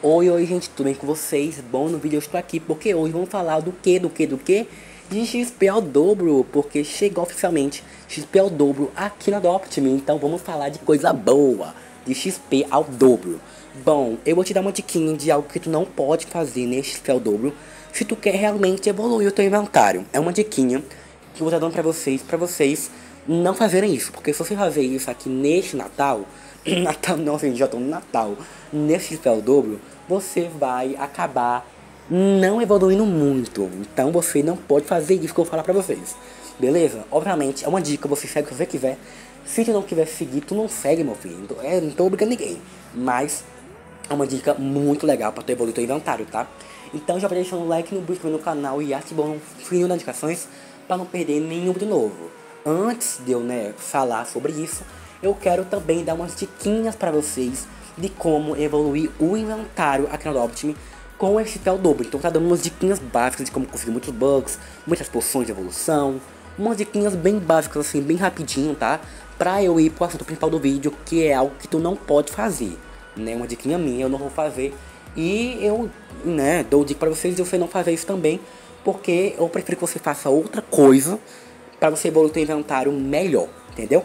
Oi, oi gente, tudo bem com vocês? Bom, no vídeo eu estou aqui porque hoje vamos falar do que, do que, do que? De XP ao dobro, porque chegou oficialmente XP ao dobro aqui na Adopt-me, então vamos falar de coisa boa, de XP ao dobro. Bom, eu vou te dar uma diquinha de algo que tu não pode fazer nesse XP ao dobro, se tu quer realmente evoluir o teu inventário. É uma diquinha que eu vou estar dando pra vocês, pra vocês não fazerem isso, porque se você fazer isso aqui neste Natal, Natal não, gente, já estou no Natal, nesse ao dobro, você vai acabar não evoluindo muito. Então você não pode fazer isso que eu vou falar pra vocês. Beleza? Obviamente, é uma dica, você segue se você quiser. Se tu não quiser seguir, tu não segue, meu filho. Então, é, não tô obrigando ninguém. Mas é uma dica muito legal pra tu evoluir teu inventário, tá? Então já vai deixando um like no vídeo no canal e ativando o sininho das notificações para não perder nenhum de novo. Antes de eu né, falar sobre isso, eu quero também dar umas diquinhas para vocês de como evoluir o inventário aqui no Optime com esse tal dobro. Então tá dando umas diquinhas básicas de como conseguir muitos bugs, muitas poções de evolução, umas diquinhas bem básicas assim, bem rapidinho, tá? Pra eu ir pro assunto principal do vídeo, que é algo que tu não pode fazer, né? Uma diquinha minha, eu não vou fazer. E eu, né, dou dica pra vocês de você não fazer isso também, porque eu prefiro que você faça outra coisa para você evoluir o inventário melhor, entendeu?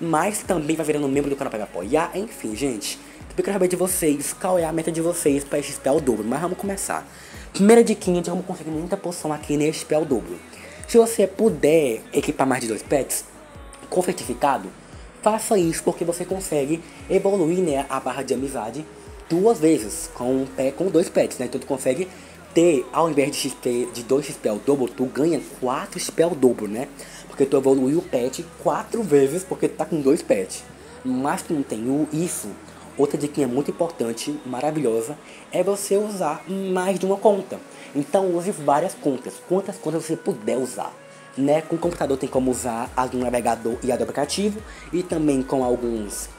Mas também vai virando membro do canal para apoiar, enfim, gente. Eu quero saber de vocês qual é a meta de vocês para esse spell dobro, mas vamos começar. Primeira diquinha de como conseguir muita poção aqui nesse spell dobro. Se você puder equipar mais de dois pets com certificado, faça isso porque você consegue evoluir né, a barra de amizade duas vezes com, um pé, com dois pets, né? Então tu consegue ao invés de XP de 2 XP ao tu ganha 4 XP ao né? Porque tu evoluiu o pet 4 vezes porque tu tá com dois pets. Mas tu não tem isso, Outra dica muito importante, maravilhosa, é você usar mais de uma conta. Então use várias contas, quantas contas você puder usar. Né? Com o computador tem como usar a do navegador e a do aplicativo e também com alguns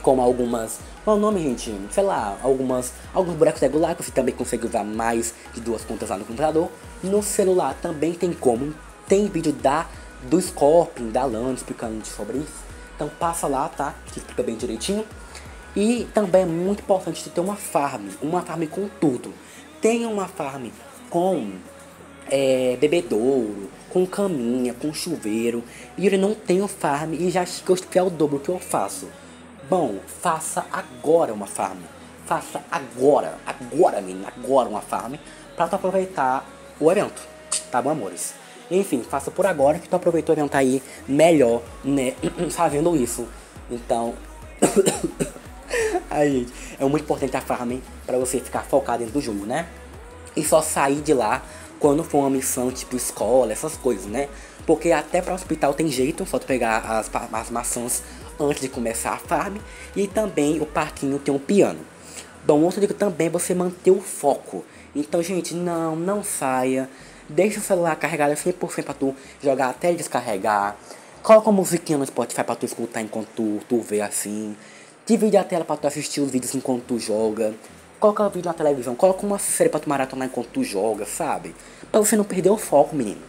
com algumas, qual é o nome, gente? Sei lá, algumas, alguns bonecos regulares que você também consegue usar mais de duas contas lá no computador. No celular também tem como, tem vídeo da do Scorpion, da Lana explicando sobre isso. Então passa lá, tá? Que explica bem direitinho. E também é muito importante ter uma farm, uma farm com tudo. Tenha uma farm com é, bebedouro, com caminha, com chuveiro. E ele não tem o farm e já que eu o dobro que eu faço. Bom, faça agora uma farm. Faça agora, agora menino, agora uma farm. Pra tu aproveitar o evento. Tá bom, amores? Enfim, faça por agora que tu aproveitou o evento aí melhor, né? Fazendo isso. Então... Aí, gente, é muito importante a farm para você ficar focado dentro do jogo, né? E só sair de lá quando for uma missão tipo escola, essas coisas, né? Porque até para hospital tem jeito, só tu pegar as, as maçãs antes de começar a farm. E também o parquinho tem um piano. Bom, outra dica também é você manter o foco. Então, gente, não, não saia. Deixa o celular carregado 100% para tu jogar até descarregar. Coloca uma musiquinha no Spotify para tu escutar enquanto tu, tu vê assim. Divide a tela pra tu assistir os vídeos enquanto tu joga. Coloca vídeo na televisão. Coloca uma série pra tu maratonar enquanto tu joga, sabe? Pra você não perder o foco, menino.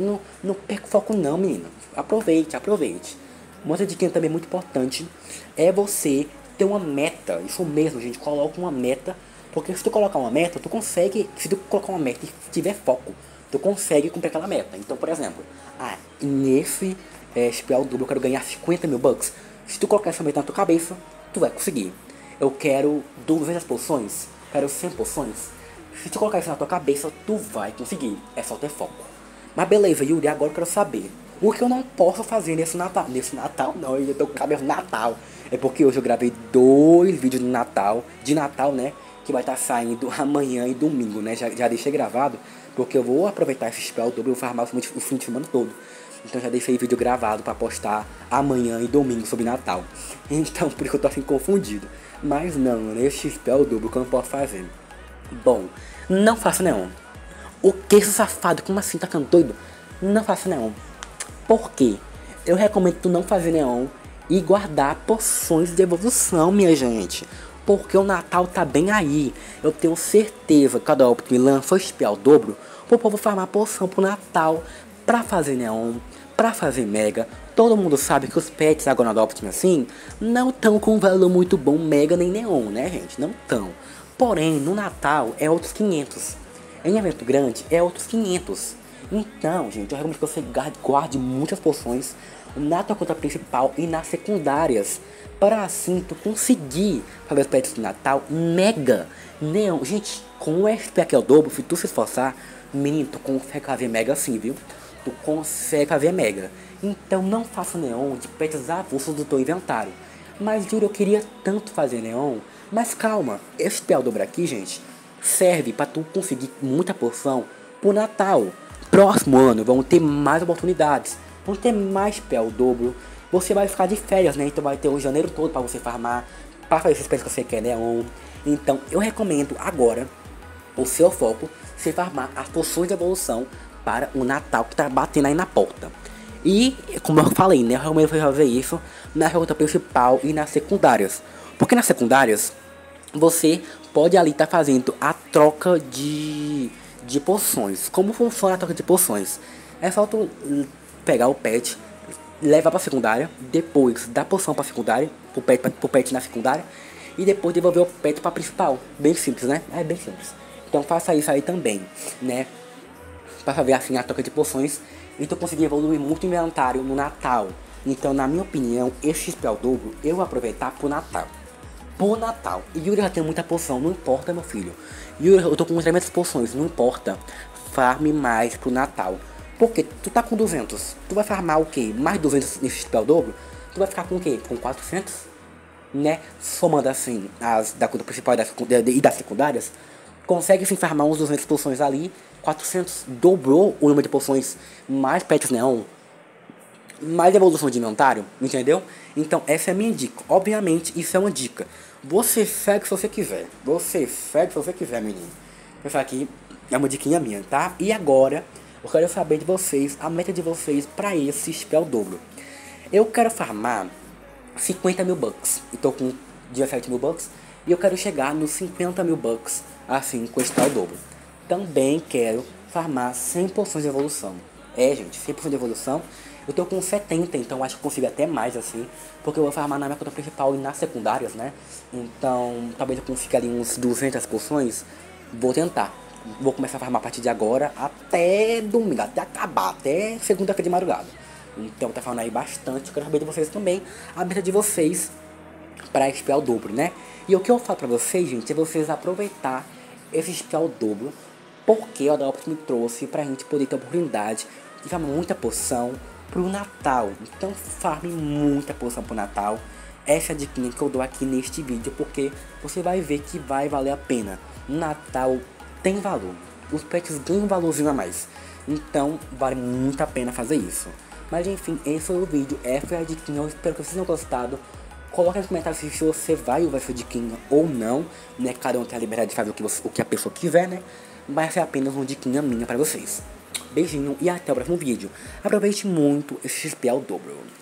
Não, não, perca o foco não, menino. Aproveite, aproveite. Uma outra dica também muito importante é você ter uma meta. Isso mesmo, gente. Coloca uma meta. Porque se tu colocar uma meta, tu consegue. Se tu colocar uma meta e tiver foco, tu consegue cumprir aquela meta. Então, por exemplo, ah, nesse é, Spell Double eu quero ganhar 50 mil bucks. Se tu colocar essa meta na tua cabeça, tu vai conseguir. Eu quero duas vezes as poções, quero 100 poções. Se tu colocar isso na tua cabeça, tu vai conseguir. É só ter foco. Mas beleza, Yuri, agora eu quero saber. O que eu não posso fazer nesse Natal? Nesse Natal não, eu tô com cabelo Natal. É porque hoje eu gravei dois vídeos de Natal, de Natal, né? Que vai estar tá saindo amanhã e domingo, né? Já, já deixei gravado, porque eu vou aproveitar esse spell dobro e farmar o fim de semana todo. Então já deixei vídeo gravado para postar amanhã e domingo sobre Natal. Então por isso eu tô assim confundido. Mas não, nesse XP é o dobro que eu não posso fazer. Bom, não faça neon. O que esse safado? Como assim? Tá ficando doido? Não faça neon. Por quê? Eu recomendo tu não fazer neon e guardar poções de evolução, minha gente. Porque o Natal tá bem aí. Eu tenho certeza que cada Optic lança o XP ao dobro, o povo farmar poção pro Natal pra fazer neon, pra fazer mega, todo mundo sabe que os pets agora na Optimus assim não estão com um valor muito bom Mega nem Neon, né gente? Não estão. Porém, no Natal é outros 500. Em evento grande é outros 500. Então, gente, eu recomendo que você guarde muitas poções na tua conta principal e nas secundárias. Para assim tu conseguir fazer os pets de Natal mega. Neon, gente, com o FP aqui ao dobro, se tu se esforçar, menino, tu consegue fazer mega sim, viu? Tu consegue fazer mega. Então não faça neon de pets avulsos do teu inventário. Mas juro, eu queria tanto fazer neon. Mas calma, esse spell dobro aqui, gente, serve para tu conseguir muita poção pro Natal. Próximo ano vão ter mais oportunidades. Vão ter mais spell dobro. Você vai ficar de férias, né? Então vai ter o janeiro todo para você farmar. Para fazer esses spells que você quer, neon. Então eu recomendo agora o seu foco se farmar as poções de evolução para o Natal que tá batendo aí na porta. E, como eu falei, né, eu recomendo fazer isso na rota principal e nas secundárias. Porque nas secundárias, você pode ali estar tá fazendo a troca de, de poções. Como funciona a troca de poções? É só tu pegar o pet, levar para secundária, depois dar poção para secundária, pro pet, pro pet na secundária, e depois devolver o pet para principal. Bem simples, né? É bem simples. Então faça isso aí também, né? Para fazer assim a troca de poções e tu conseguir evoluir muito o inventário no Natal. Então, na minha opinião, esse spell dobro eu vou aproveitar pro Natal. Pro Natal. E Yuri já tem muita poção, não importa, meu filho. Yuri, eu tô com 300 poções, não importa. Farme mais pro Natal. Porque tu tá com 200, tu vai farmar o que? Mais 200 nesse spell dobro? Tu vai ficar com o que? Com 400? Né? Somando assim as da conta principal e das, das secundárias, consegue se farmar uns 200 poções ali 400 dobrou o número de poções mais pets neon, mais evolução de inventário, entendeu? Então essa é a minha dica. Obviamente isso é uma dica. Você segue se você quiser. Você segue se você quiser, menino. Essa aqui é uma diquinha minha, tá? E agora eu quero saber de vocês, a meta de vocês para esse spell dobro. Eu quero farmar 50 mil bucks. Estou com 17 mil bucks. E eu quero chegar nos 50 mil bucks assim com esse spell dobro também quero farmar 100 poções de evolução. É, gente, 100 poções de evolução. Eu tô com 70, então acho que consigo até mais, assim. Porque eu vou farmar na minha conta principal e nas secundárias, né? Então, talvez eu consiga ali uns 200 poções. Vou tentar. Vou começar a farmar a partir de agora até domingo, até acabar, até segunda-feira de madrugada. Então tá falando aí bastante. Eu quero saber de vocês também. A meta de vocês para espiar o dobro, né? E o que eu falo pra vocês, gente, é vocês aproveitar esse espiar o dobro porque o Adopt me trouxe pra gente poder ter a oportunidade de farmar muita poção pro Natal. Então farme muita poção pro Natal. Essa é a dica que eu dou aqui neste vídeo, porque você vai ver que vai valer a pena. Natal tem valor. Os pets ganham um valorzinho a mais. Então vale muito a pena fazer isso. Mas enfim, esse foi o vídeo, essa foi a dica. Eu espero que vocês tenham gostado. Coloque nos comentários se você vai vai ser diquinha ou não, né? Cada um tem a liberdade de fazer o que, você, o que a pessoa quiser, né? Mas é apenas uma diquinha minha para vocês. Beijinho e até o próximo vídeo. Aproveite muito esse XP ao dobro.